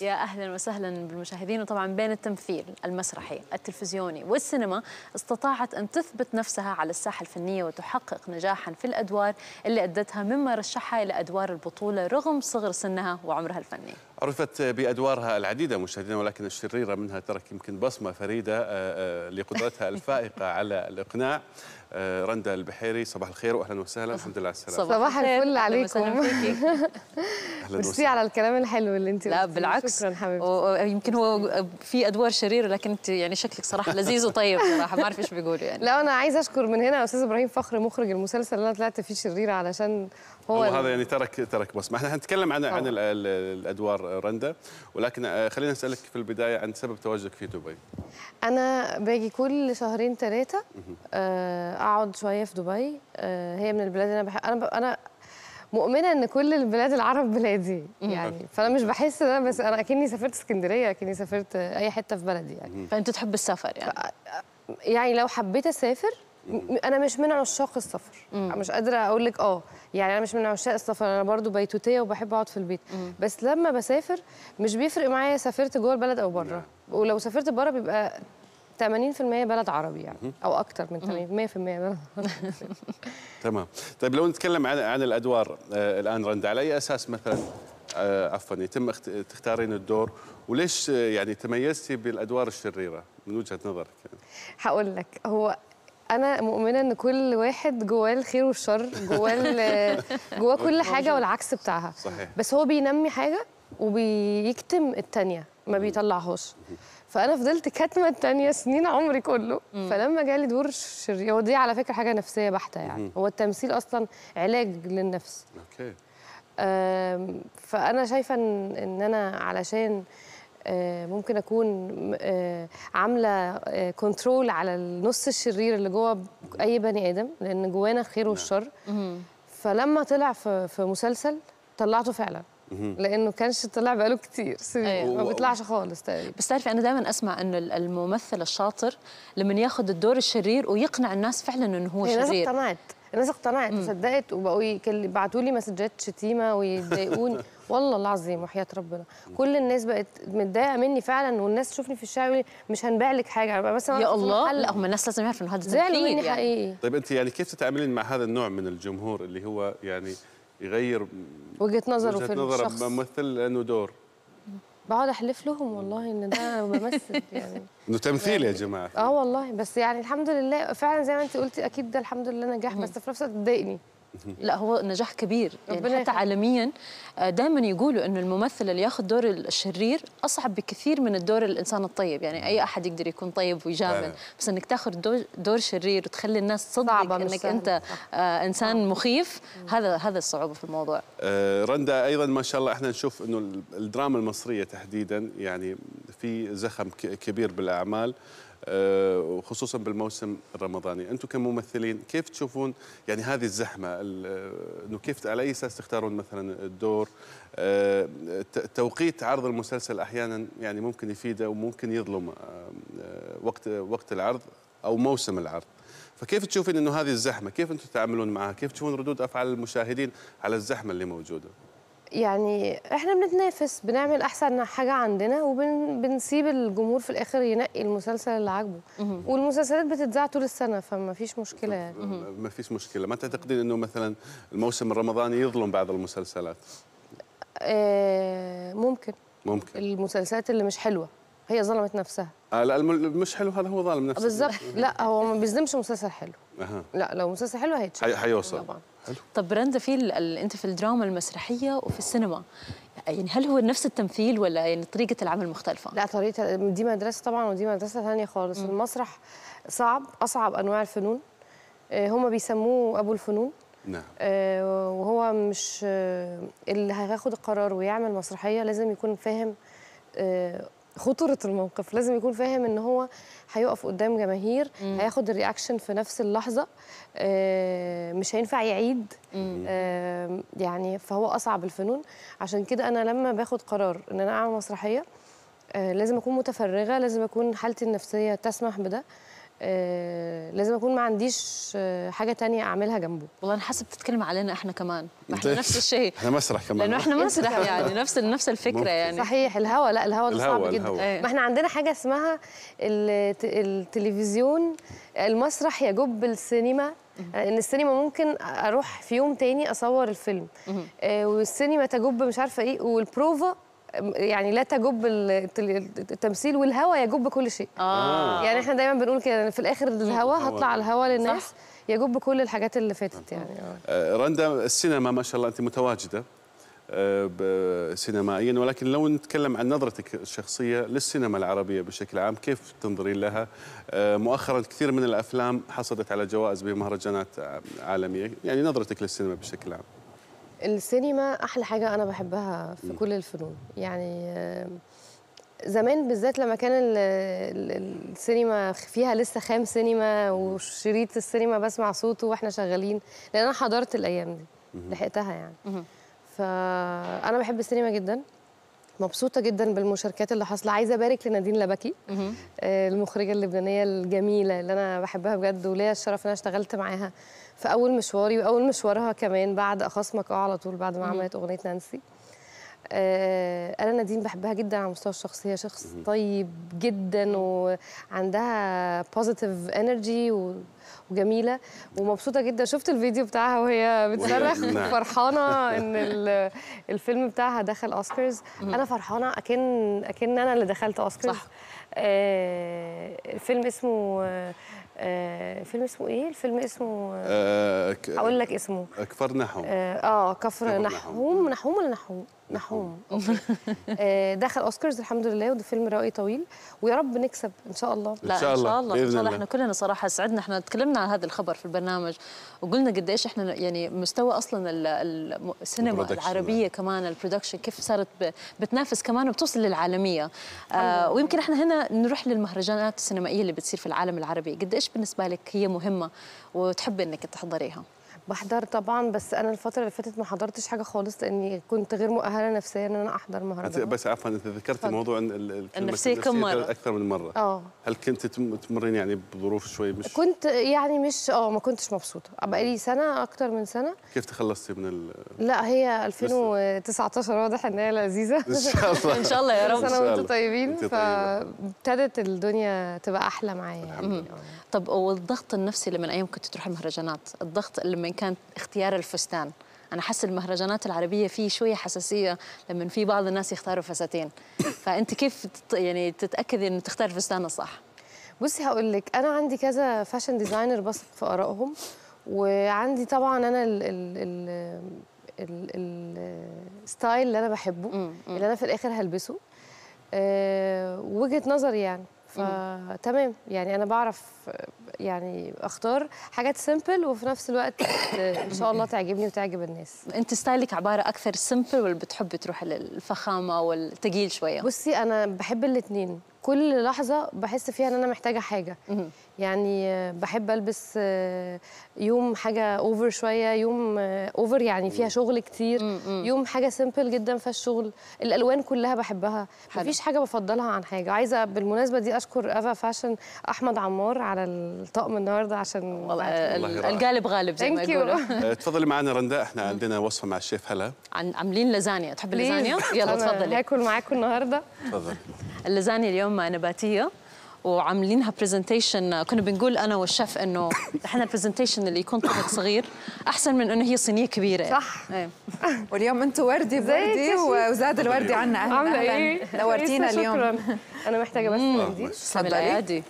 يا أهلا وسهلا بالمشاهدين وطبعا بين التمثيل المسرحي التلفزيوني والسينما استطاعت أن تثبت نفسها على الساحة الفنية وتحقق نجاحا في الأدوار اللي أدتها مما رشحها إلى أدوار البطولة رغم صغر سنها وعمرها الفني. عرفت بأدوارها العديدة مشاهدينا ولكن الشريرة منها ترك يمكن بصمة فريدة آه، آه، لقدرتها الفائقة على الإقناع. آه، رندا البحيري صباح الخير واهلا وسهلا الحمد لله على السلامة. صباح. الفل أهلاً وسهلاً عليكم. ميرسي وسهلا. على الكلام الحلو اللي انت لا. بالعكس. شكرا حبيبتي. يمكن هو في أدوار شريرة لكن انت يعني شكلك صراحة لذيذ وطيب صراحة ما أعرف إيش بيقولوا يعني. لا أنا عايزة أشكر من هنا أستاذ إبراهيم فخر مخرج المسلسل اللي أنا طلعت فيه شريرة علشان هو, هو هذا يعني ترك ترك بصمة. إحنا هنتكلم عن عن الأدوار رندا. ولكن آه، خلينا نسالك في البداية عن سبب تواجدك في دبي. أنا باجي كل شهرين ثلاثة أقعد شوية في دبي. آه، هي من البلاد اللي أنا بحب أنا. أنا مؤمنة إن كل البلاد العرب بلادي يعني. فأنا مش بحس إن أنا بس أنا أكني سافرت اسكندرية أكني سافرت أي حتة في بلدي يعني. فأنت تحب السفر يعني. يعني لو حبيت أسافر أنا مش من عشاق السفر. مش قادرة أقول لك آه يعني أنا مش من عشاق السفر أنا برضو بيتوتية وبحب اقعد في البيت. بس لما بسافر مش بيفرق معايا سافرت جوه البلد أو بره. ولو سافرت بره بيبقى 80% بلد عربي يعني أو أكتر من 80 100% بلد تمام. طيب لو نتكلم عن عن الأدوار آه، الآن رندا على أي أساس مثلا آه، عفوا يتم اخت- تختارين الدور؟ وليش آه، يعني تميزتي بالأدوار الشريرة من وجهة نظرك؟ يعني. هقول لك هو أنا مؤمنة إن كل واحد جواه الخير والشر جواه جواه كل حاجة والعكس بتاعها. صحيح. بس هو بينمي حاجة وبيكتم التانية ما بيطلعهاش. فأنا فضلت كاتمة التانية سنين عمري كله. فلما جالي دور شرير هو دي على فكرة حاجة نفسية بحتة يعني. هو التمثيل أصلا علاج للنفس. أوكي. فأنا شايفة إن إن أنا علشان ممكن أكون آه، عاملة control على النص الشرير اللي جوه أي بني آدم لأن جوانا الخير والشر. فلما طلع في في مسلسل طلعته فعلا. لأنه كانش طلع بقاله كتير. سنين أيوة. ما بيطلعش خالص تقريبا. بس تعرفي أنا دائما أسمع إنه الممثل الشاطر لما ياخذ الدور الشرير ويقنع الناس فعلا إنه هو هي الناس شرير. اقتنعت. الناس اقتنعت وصدقت وبقوا يبعتوا لي مسجات شتيمة ويضايقوني. والله العظيم وحياة ربنا. كل الناس بقت متضايقة مني فعلا والناس تشوفني في الشارع يقولوا لي مش هنبيع لك حاجة. أبقى مثلا يا الله لا هم الناس لازم يعرفوا إنه هذا زعلوا مني يعني. حقيقي. طيب انت يعني كيف تتعاملين مع هذا النوع من الجمهور اللي هو يعني يغير وجهة نظره وجهة في نظر الشخص؟ ممثل لأنه دور؟ بقعد أحلف لهم والله إن ده بمثل يعني. إنه تمثيل يا جماعة. آه والله بس يعني الحمد لله فعلا زي ما أنت قلتي أكيد ده الحمد لله نجاح بس في نفس الوقت ضايقني. لا هو نجاح كبير. يعني حتى. عالميا دائما يقولوا إنه الممثل اللي ياخذ دور الشرير أصعب بكثير من الدور الإنسان الطيب. يعني أي أحد يقدر يكون طيب ويجامل. بس إنك تاخذ دور, دور شرير وتخلي الناس تصدق إنك. أنت آه إنسان مخيف هذا هذا الصعوبة في الموضوع. آه، رندا أيضا ما شاء الله إحنا نشوف إنه ال- الدراما المصرية تحديدا يعني في زخم كبير بالأعمال. آه، وخصوصا بالموسم الرمضاني. أنتم كممثلين كيف تشوفون يعني هذه الزحمة؟ ال- آه، إنه كيف على أي أساس تختارون مثلا الدور؟ آه، توقيت عرض المسلسل أحيانا يعني ممكن يفيده وممكن يظلم آه، آه، وقت وقت العرض أو موسم العرض. فكيف تشوفين إنه هذه الزحمة؟ كيف أنتم تتعاملون معها؟ كيف تشوفون ردود أفعال المشاهدين على الزحمة اللي موجودة؟ يعني إحنا بنتنافس بنعمل أحسن حاجة عندنا وبنسيب الجمهور في الآخر ينقي المسلسل اللي عاجبه. والمسلسلات بتتذاع طول السنة فما فيش مشكلة يعني. ما فيش مشكلة. ما تعتقدين إنه مثلا الموسم الرمضاني يظلم بعض المسلسلات؟ آه ممكن. ممكن. المسلسلات اللي مش حلوة. هي ظلمت نفسها. آه لا الم- مش حلو هذا هو ظالم نفسه. بالظبط لا هو ما بيظلمش مسلسل حلو. أها. لا لو مسلسل حلو هيتشاف. حي- حيوصل طبعا. طب رندا في ال- ال- أنت في الدراما المسرحية وفي السينما يعني هل هو نفس التمثيل ولا يعني طريقة العمل مختلفة؟ لا طريقة دي مدرسة طبعا ودي مدرسة ثانية خالص. المسرح صعب أصعب أنواع الفنون. آه، هما بيسموه أبو الفنون. نعم. آه، وهو مش آه، اللي هياخد القرار ويعمل مسرحية لازم يكون فاهم آه، خطورة الموقف. لازم يكون فاهم إن هو هيقف قدام جماهير هياخد الرياكشن في نفس اللحظة آه، مش هينفع يعيد. آه، يعني فهو أصعب الفنون. عشان كده أنا لما باخد قرار إن أنا أعمل مسرحية آه، لازم أكون متفرغة لازم أكون حالتي النفسية تسمح بده. آه لازم أكون ما عنديش آه حاجة تانية أعملها جنبه. والله أنا حاسة بتتكلم علينا إحنا كمان. ما إحنا نفس الشيء. إحنا مسرح كمان. لأنه إحنا أنت مسرح. يعني نفس نفس الفكرة ممكن. يعني. صحيح الهوا لا الهوا ده صعب جدا. إيه. ما إحنا عندنا حاجة اسمها الت- التلفزيون المسرح يجب السينما. إن السينما ممكن أروح في يوم تاني أصور الفيلم. آه، والسينما تجب مش عارفة إيه والبروفا يعني لا تجب التمثيل والهوا يجب كل شيء. آه. يعني إحنا دايما بنقول كده في الآخر الهوا. هطلع على الهوا للناس يجب كل الحاجات اللي فاتت يعني. آه. آه، رندا السينما ما شاء الله أنت متواجدة آه، سينمائيا ولكن لو نتكلم عن نظرتك الشخصية للسينما العربية بشكل عام كيف تنظرين لها؟ آه، مؤخرا كثير من الأفلام حصلت على جوائز بمهرجانات عالمية يعني نظرتك للسينما بشكل عام. السينما أحلى حاجة أنا بحبها في كل الفنون. يعني زمان بالذات لما كان ال- ال- السينما فيها لسه خام سينما وشريط السينما بسمع صوته وإحنا شغالين لأن أنا حضرت الأيام دي لحقتها يعني. فأنا بحب السينما جدا. مبسوطة جدا بالمشاركات اللي حاصلة. عايزة أبارك لنادين لبكي آه، المخرجة اللبنانية الجميلة اللي أنا بحبها بجد وليا الشرف إن أنا اشتغلت معاها في أول مشواري وأول مشوارها كمان بعد أخاصمك آه على طول بعد ما عملت أغنية نانسي. آه، أنا نادين بحبها جدا على المستوى الشخصي. هي شخص طيب جدا وعندها positive energy وجميلة. ومبسوطة جدا. شفت الفيديو بتاعها وهي بتصرخ. فرحانة إن ال- الفيلم بتاعها دخل أوسكارز. أنا فرحانة أكن أكن أنا اللي دخلت أوسكارز. صح. آه الفيلم اسمه آه الفيلم اسمه إيه؟ الفيلم اسمه آه آه، هقول لك اسمه. كفر نحو آه آه، كفر كفر نحوم. نحوم. ولا نحوم؟ نحوم. آه دخل أوسكارز الحمد لله وده فيلم روائي طويل. ويا رب نكسب إن شاء الله. لا إن شاء الله، إن بإذن شاء الله الله. إحنا كلنا صراحة سعدنا. إحنا تكلمنا عن هذا الخبر في البرنامج وقلنا قديش إحنا يعني مستوى أصلا ال- ال- السينما. العربية كمان البرودكشن كيف صارت بتنافس كمان وبتوصل للعالمية. آه ويمكن إحنا هنا نروح للمهرجانات السينمائية اللي بتصير في العالم العربي. قديش بالنسبة لك هي مهمة وتحبي إنك تحضريها؟ بحضر طبعا بس أنا الفترة اللي فاتت ما حضرتش حاجة خالص لأني كنت غير مؤهلة نفسيا إن أنا أحضر مهرجان بس عفوا أنت ذكرتي. موضوع إن ال- الكلمة النفسية كم مرة؟ أكثر من مرة. آه. هل كنت تم- تمرين يعني بظروف شوي مش؟ كنت يعني مش آه ما كنتش مبسوطة. بقالي سنة أكتر من سنة. كيف تخلصتي من ال... لا هي 2019 واضح إن هي لذيذة. إن شاء الله. إن شاء الله يا رب. سنه شاء وأنتم الله. طيبين. فابتدت الدنيا تبقى أحلى معايا يعني. طب والضغط النفسي لما أيام كنت تروح المهرجانات الضغط لما كان اختيار الفستان. أنا حاسة المهرجانات العربية في شوية حساسية لما في بعض الناس يختاروا فساتين. فأنت كيف يعني تتأكدي إنه تختار الفستان الصح؟ بصي هقول لك أنا عندي كذا fashion designer بثق في آرائهم وعندي طبعا أنا ال ال ال ال ال style اللي أنا بحبه. اللي أنا في الآخر هلبسه. أه وجهة نظري يعني. فتمام يعني أنا بعرف يعني أختار حاجات simple وفي نفس الوقت إن شاء الله تعجبني وتعجب الناس. أنت style ك عبارة أكثر simple ولا بتحبي تروحي للفخامة والثقيل شوية. بصي أنا بحب الاثنين كل لحظة بحس فيها إن أنا محتاجة حاجة. يعني آه، بحب ألبس آه، يوم حاجة over شوية يوم over يعني فيها شغل كتير. يوم حاجة simple جدا فيها الشغل. الألوان كلها بحبها. مفيش حاجة بفضلها عن حاجة. عايزة بالمناسبة دي أشكر أفا fashion أحمد عمار على الطقم النهارده عشان والله. القالب غالب زي ما يقولوا. يو آه، تفضلي معنا رندا. إحنا عندنا وصفة مع الشيف هلا. عن عاملين لازانيا. تحبي اللازانيا يلا تفضلي. هاكل معاكم النهارده. تفضلي. اللازانيا اليوم نباتيه وعاملينها presentation كنا بنقول أنا والشيف إنه إحنا ال presentation اللي يكون طبق صغير أحسن من إنه هي صينية كبيرة صح. إيه. واليوم أنتم وردي بوردي؟ وزاد الوردي عنا أهلا. إيه نورتينا كويسة، اليوم شكرا أنا محتاجة بس تسلمي تفضلي.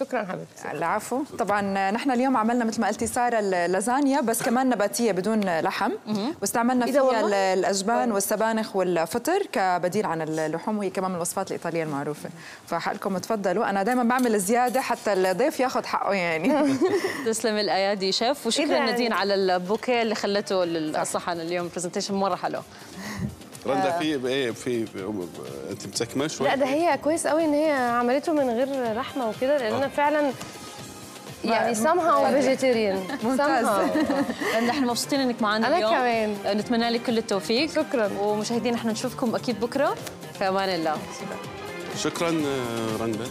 شكرا حبيبتي. العفو. طبعا نحن اليوم عملنا مثل ما قلتي سارة اللازانيا بس كمان نباتية بدون لحم. واستعملنا إيه فيها الأجبان والسبانخ والفطر كبديل عن اللحوم وهي كمان من الوصفات الإيطالية المعروفة. فحقكم تفضلوا أنا دائما بعمل زيادة حتى الضيف ياخذ حقه يعني. تسلمي الأيادي شيف. وشكرا؟ نادين على البوكيه اللي خلته للصحن اليوم. برزنتيشن مرة حلو رندا في إيه في أنت مسكمه شوي لا ده هي كويس قوي إن هي عملته من غير لحمة وكده لأن أنا فعلا يعني somehow vegetarian. ممتاز. إحنا مبسوطين إنك معنا أنا اليوم. كمان. نتمنى لك كل التوفيق. شكراً. ومشاهدينا إحنا نشوفكم أكيد بكرة. في أمان الله. شكرا آه، رندا.